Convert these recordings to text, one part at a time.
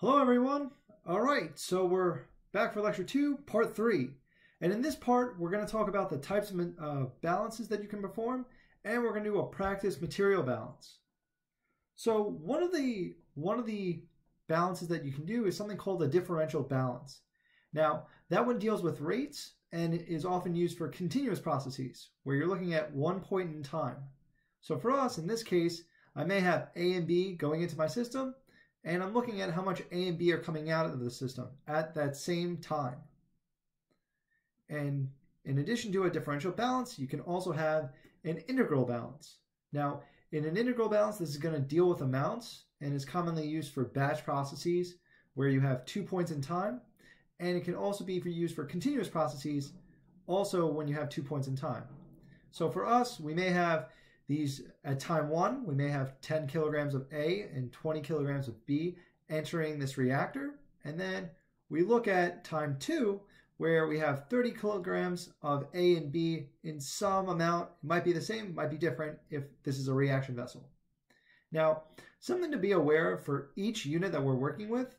Hello everyone. All right, so we're back for lecture two, part three. And in this part, we're going to talk about the types of uh, balances that you can perform, and we're going to do a practice material balance. So one of the one of the balances that you can do is something called a differential balance. Now, that one deals with rates and is often used for continuous processes, where you're looking at one point in time. So for us, in this case, I may have A and B going into my system, and I'm looking at how much A and B are coming out of the system at that same time. And in addition to a differential balance, you can also have an integral balance. Now, in an integral balance, this is going to deal with amounts and is commonly used for batch processes where you have two points in time. And it can also be used for continuous processes, also when you have two points in time. So for us, we may have these at time one, we may have 10 kilograms of A and 20 kilograms of B entering this reactor. And then we look at time two, where we have 30 kilograms of A and B in some amount. It might be the same, might be different if this is a reaction vessel. Now, something to be aware of for each unit that we're working with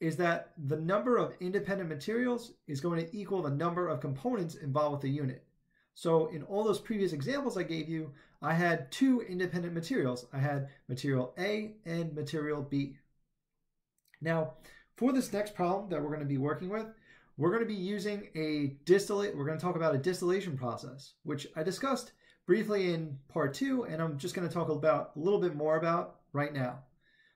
is that the number of independent materials is going to equal the number of components involved with the unit. So in all those previous examples I gave you, I had two independent materials. I had material A and material B. Now, for this next problem that we're going to be working with, we're going to be using a distillate, we're going to talk about a distillation process, which I discussed briefly in part two, and I'm just going to talk about a little bit more about right now.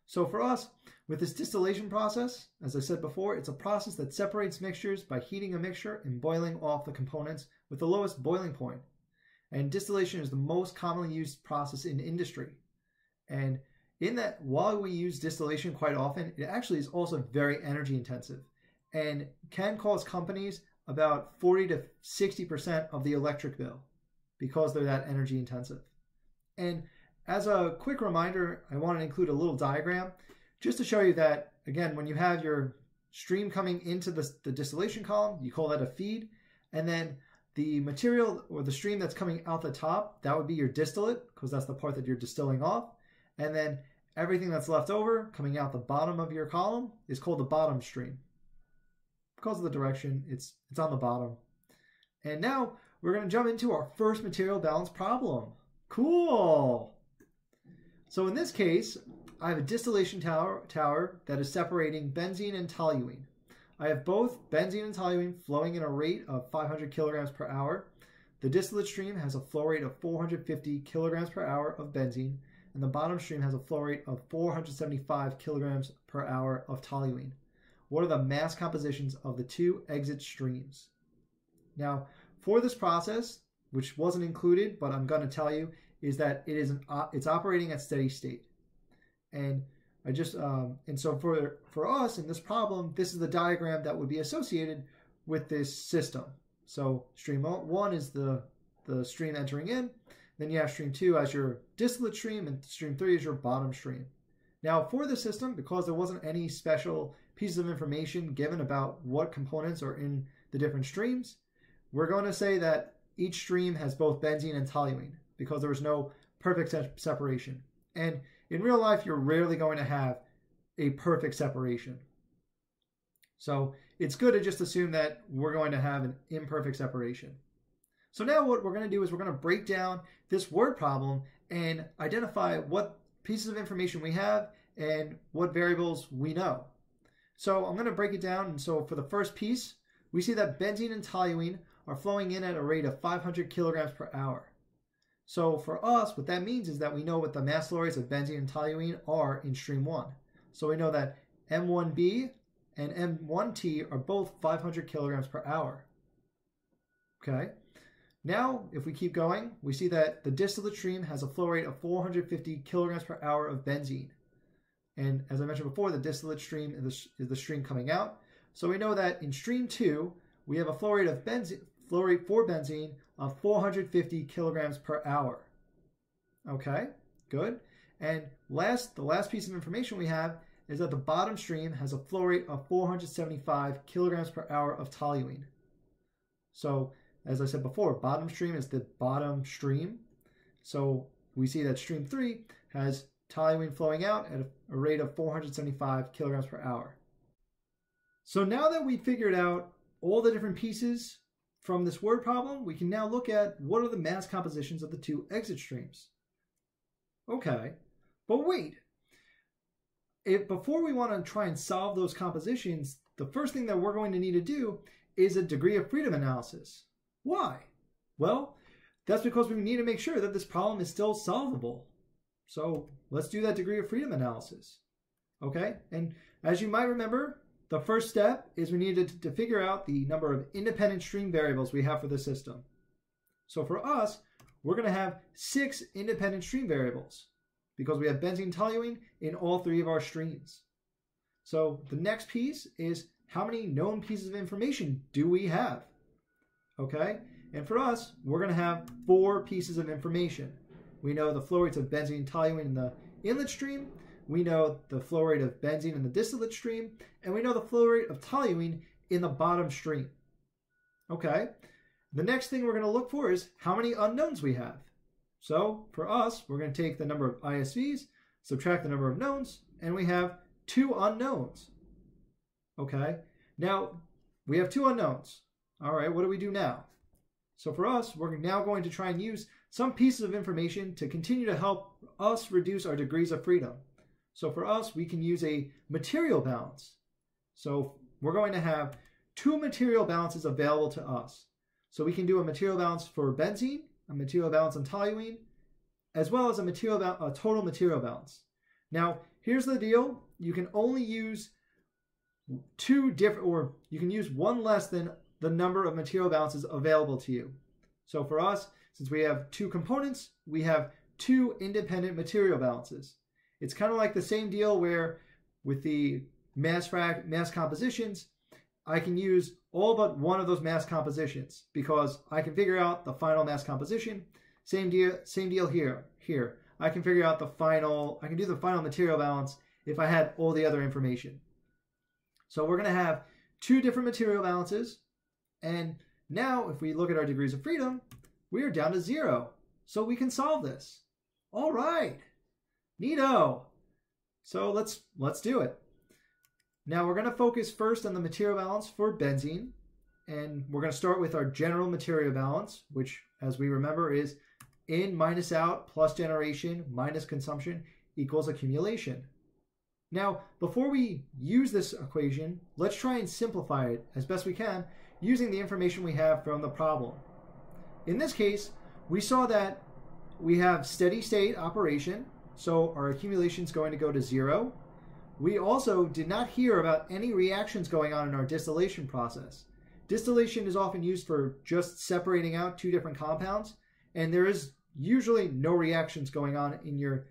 So for us, with this distillation process, as I said before, it's a process that separates mixtures by heating a mixture and boiling off the components with the lowest boiling point. And distillation is the most commonly used process in industry. And in that, while we use distillation quite often, it actually is also very energy intensive and can cost companies about 40 to 60% of the electric bill because they're that energy intensive. And as a quick reminder, I want to include a little diagram just to show you that, again, when you have your stream coming into the, the distillation column, you call that a feed. And then the material or the stream that's coming out the top, that would be your distillate because that's the part that you're distilling off. And then everything that's left over coming out the bottom of your column is called the bottom stream. Because of the direction, it's, it's on the bottom. And now we're going to jump into our first material balance problem. Cool! So in this case, I have a distillation tower, tower that is separating benzene and toluene. I have both benzene and toluene flowing at a rate of 500 kilograms per hour. The distillate stream has a flow rate of 450 kilograms per hour of benzene, and the bottom stream has a flow rate of 475 kilograms per hour of toluene. What are the mass compositions of the two exit streams? Now, for this process, which wasn't included, but I'm going to tell you, is that it is an, it's operating at steady state. And I just um, and so for for us in this problem, this is the diagram that would be associated with this system. So stream one is the the stream entering in, then you have stream two as your distillate stream, and stream three is your bottom stream. Now for the system, because there wasn't any special pieces of information given about what components are in the different streams, we're going to say that each stream has both benzene and toluene because there was no perfect separation. And in real life, you're rarely going to have a perfect separation. So it's good to just assume that we're going to have an imperfect separation. So now what we're going to do is we're going to break down this word problem and identify what pieces of information we have and what variables we know. So I'm going to break it down. And so for the first piece, we see that benzene and toluene are flowing in at a rate of 500 kilograms per hour. So for us, what that means is that we know what the mass flow rates of benzene and toluene are in stream 1. So we know that M1B and M1T are both 500 kilograms per hour. Okay. Now, if we keep going, we see that the distillate stream has a flow rate of 450 kilograms per hour of benzene. And as I mentioned before, the distillate stream is the, is the stream coming out. So we know that in stream 2, we have a flow rate of benzene, flow rate for benzene of 450 kilograms per hour. Okay, good. And last, the last piece of information we have is that the bottom stream has a flow rate of 475 kilograms per hour of toluene. So, as I said before, bottom stream is the bottom stream. So we see that stream 3 has toluene flowing out at a rate of 475 kilograms per hour. So now that we figured out all the different pieces from this word problem, we can now look at what are the mass compositions of the two exit streams. Okay, but wait. If before we want to try and solve those compositions, the first thing that we're going to need to do is a degree of freedom analysis. Why? Well, that's because we need to make sure that this problem is still solvable. So let's do that degree of freedom analysis. Okay, and as you might remember, the first step is we needed to figure out the number of independent stream variables we have for the system. So for us, we're going to have six independent stream variables because we have benzene toluene in all three of our streams. So the next piece is how many known pieces of information do we have? Okay, and for us, we're going to have four pieces of information. We know the flow rates of benzene toluene in the inlet stream, we know the flow rate of benzene in the distillate stream, and we know the flow rate of toluene in the bottom stream. Okay, the next thing we're going to look for is how many unknowns we have. So for us, we're going to take the number of ISVs, subtract the number of knowns, and we have two unknowns. Okay, now we have two unknowns. All right, what do we do now? So for us, we're now going to try and use some pieces of information to continue to help us reduce our degrees of freedom. So for us, we can use a material balance. So we're going to have two material balances available to us. So we can do a material balance for benzene, a material balance on toluene, as well as a material a total material balance. Now, here's the deal. You can only use two different, or you can use one less than the number of material balances available to you. So for us, since we have two components, we have two independent material balances. It's kind of like the same deal where with the mass mass compositions, I can use all but one of those mass compositions because I can figure out the final mass composition. Same deal, same deal here. Here, I can figure out the final, I can do the final material balance if I had all the other information. So we're going to have two different material balances. And now if we look at our degrees of freedom, we are down to zero. So we can solve this. All right. Neato. So let's let's do it. Now we're going to focus first on the material balance for benzene. And we're going to start with our general material balance, which as we remember is in minus out plus generation minus consumption equals accumulation. Now, before we use this equation, let's try and simplify it as best we can using the information we have from the problem. In this case, we saw that we have steady state operation, so our accumulation is going to go to zero. We also did not hear about any reactions going on in our distillation process. Distillation is often used for just separating out two different compounds, and there is usually no reactions going on in your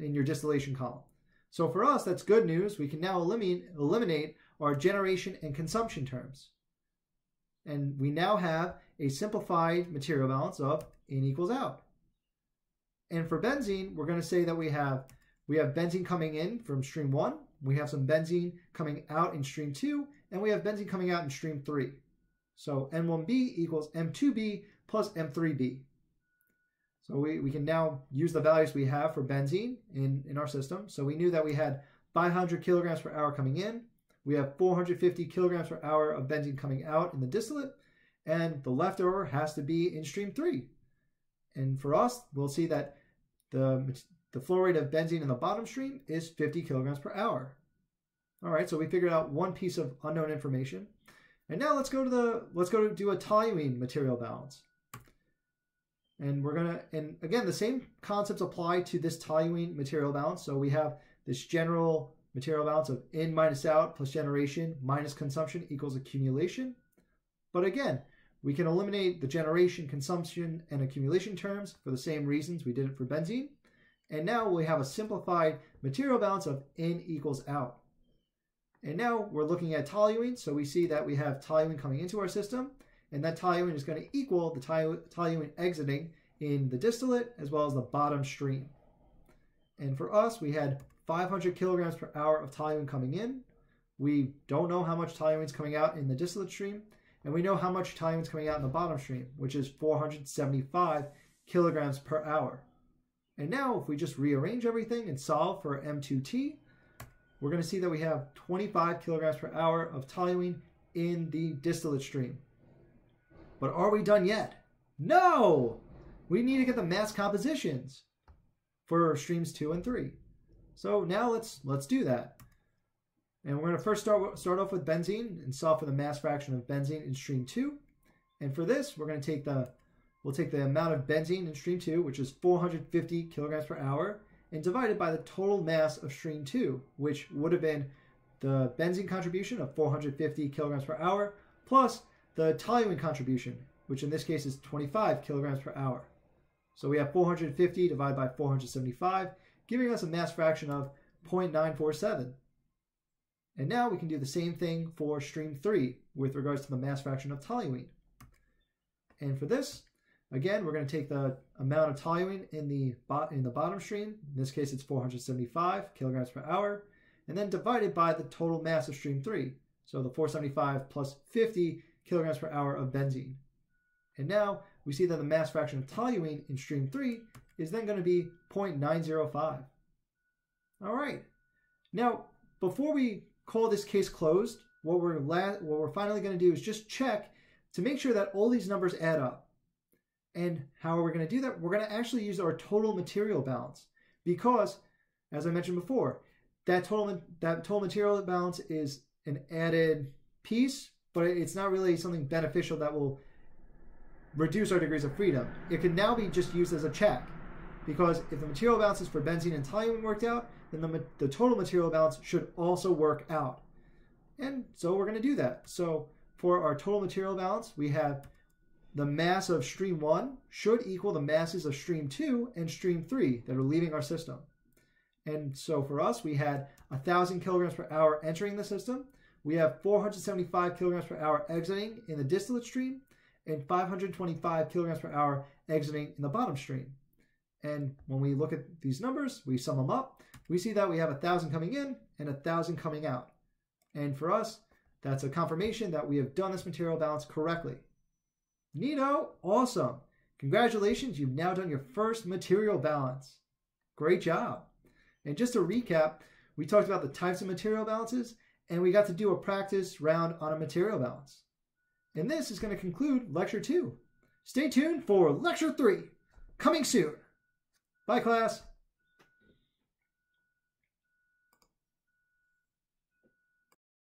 in your distillation column. So for us, that's good news. We can now eliminate, eliminate our generation and consumption terms. And we now have a simplified material balance of in equals out. And for benzene, we're going to say that we have we have benzene coming in from stream 1, we have some benzene coming out in stream 2, and we have benzene coming out in stream 3. So M1B equals M2B plus M3B. So we, we can now use the values we have for benzene in, in our system. So we knew that we had 500 kilograms per hour coming in. We have 450 kilograms per hour of benzene coming out in the distillate. And the leftover has to be in stream 3. And for us, we'll see that the, the flow rate of benzene in the bottom stream is 50 kilograms per hour. All right, so we figured out one piece of unknown information. And now let's go to the let's go to do a toluene material balance. And we're gonna and again the same concepts apply to this toluene material balance. So we have this general material balance of in minus out plus generation minus consumption equals accumulation. But again, we can eliminate the generation, consumption, and accumulation terms for the same reasons we did it for benzene. And now we have a simplified material balance of in equals out. And now we're looking at toluene. So we see that we have toluene coming into our system. And that toluene is going to equal the toluene exiting in the distillate as well as the bottom stream. And for us, we had 500 kilograms per hour of toluene coming in. We don't know how much toluene is coming out in the distillate stream. And we know how much time is coming out in the bottom stream, which is 475 kilograms per hour. And now if we just rearrange everything and solve for M2T, we're going to see that we have 25 kilograms per hour of toluene in the distillate stream. But are we done yet? No! We need to get the mass compositions for streams 2 and 3. So now let's let's do that. And we're going to first start, start off with benzene and solve for the mass fraction of benzene in stream 2. And for this, we're going to take the we'll take the amount of benzene in stream 2, which is 450 kilograms per hour, and divide it by the total mass of stream 2, which would have been the benzene contribution of 450 kilograms per hour plus the toluene contribution, which in this case is 25 kilograms per hour. So we have 450 divided by 475, giving us a mass fraction of 0.947. And now we can do the same thing for stream 3 with regards to the mass fraction of toluene. And for this, again, we're going to take the amount of toluene in the, in the bottom stream. In this case, it's 475 kilograms per hour. And then divided by the total mass of stream 3. So the 475 plus 50 kilograms per hour of benzene. And now we see that the mass fraction of toluene in stream 3 is then going to be 0.905. All right. Now, before we call this case closed, what we're, what we're finally going to do is just check to make sure that all these numbers add up. And how are we going to do that? We're going to actually use our total material balance because, as I mentioned before, that total that total material balance is an added piece, but it's not really something beneficial that will reduce our degrees of freedom. It can now be just used as a check because if the material balances for benzene and toluene worked out, then the, the total material balance should also work out. And so we're going to do that. So for our total material balance, we have the mass of stream 1 should equal the masses of stream 2 and stream 3 that are leaving our system. And so for us, we had 1,000 kilograms per hour entering the system. We have 475 kilograms per hour exiting in the distillate stream and 525 kilograms per hour exiting in the bottom stream. And when we look at these numbers, we sum them up, we see that we have a 1,000 coming in and a 1,000 coming out. And for us, that's a confirmation that we have done this material balance correctly. Neato, awesome. Congratulations, you've now done your first material balance. Great job. And just to recap, we talked about the types of material balances and we got to do a practice round on a material balance. And this is going to conclude lecture two. Stay tuned for lecture three, coming soon. Bye, class.